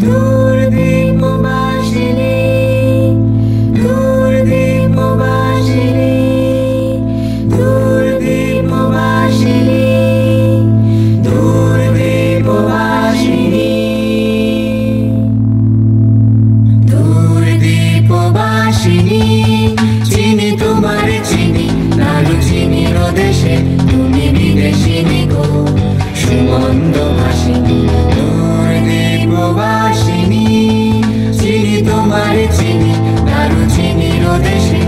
Ooh. তোমার চিনি দারু চিনি রোদেশে